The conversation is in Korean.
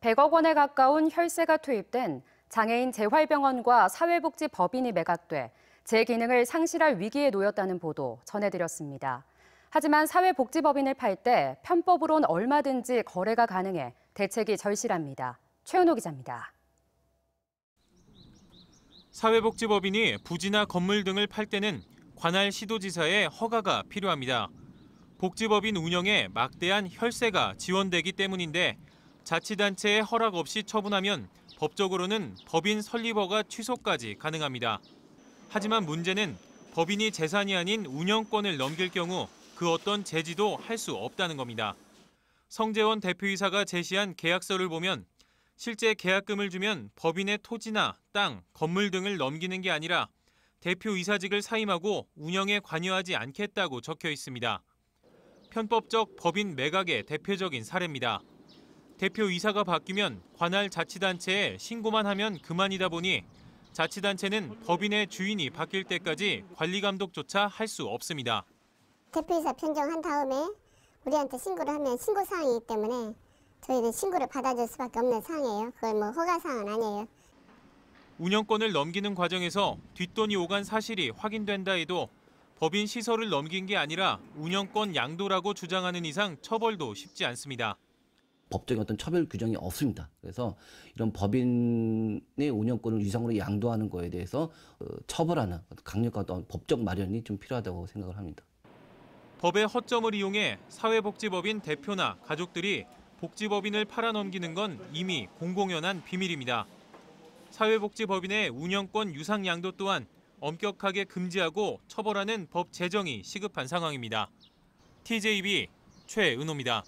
100억 원에 가까운 혈세가 투입된 장애인 재활병원과 사회복지법인이 매각돼 제 기능을 상실할 위기에 놓였다는 보도 전해드렸습니다. 하지만 사회복지법인을 팔 때 편법으론 얼마든지 거래가 가능해 대책이 절실합니다. 최은호 기자입니다. 사회복지법인이 부지나 건물 등을 팔 때는 관할 시도지사의 허가가 필요합니다. 복지법인 운영에 막대한 혈세가 지원되기 때문인데 자치단체의 허락 없이 처분하면 법적으로는 법인 설립허가 취소까지 가능합니다. 하지만 문제는 법인이 재산이 아닌 운영권을 넘길 경우 그 어떤 제지도 할 수 없다는 겁니다. 성재원 대표이사가 제시한 계약서를 보면 실제 계약금을 주면 법인의 토지나 땅, 건물 등을 넘기는 게 아니라 대표이사직을 사임하고 운영에 관여하지 않겠다고 적혀 있습니다. 편법적 법인 매각의 대표적인 사례입니다. 대표이사가 바뀌면 관할 자치단체에 신고만 하면 그만이다 보니 자치단체는 법인의 주인이 바뀔 때까지 관리 감독조차 할 수 없습니다. 대표이사 변경한 다음에 우리한테 신고를 하면 신고 사항이기 때문에 저희는 신고를 받아줄 수밖에 없는 사항이에요. 그걸 뭐 허가 사항은 아니에요. 운영권을 넘기는 과정에서 뒷돈이 오간 사실이 확인된다 해도 법인 시설을 넘긴 게 아니라 운영권 양도라고 주장하는 이상 처벌도 쉽지 않습니다. 법적인 어떤 처벌 규정이 없습니다. 그래서 이런 법인의 운영권을 위상으로 양도하는 거에 대해서 어, 처벌하는 강력한 법적 마련이 좀 필요하다고 생각을 합니다. 법의 허점을 이용해 사회복지법인 대표나 가족들이 복지법인을 팔아넘기는 건 이미 공공연한 비밀입니다. 사회복지법인의 운영권 유상 양도 또한 엄격하게 금지하고 처벌하는 법 제정이 시급한 상황입니다. TJB 최은호입니다.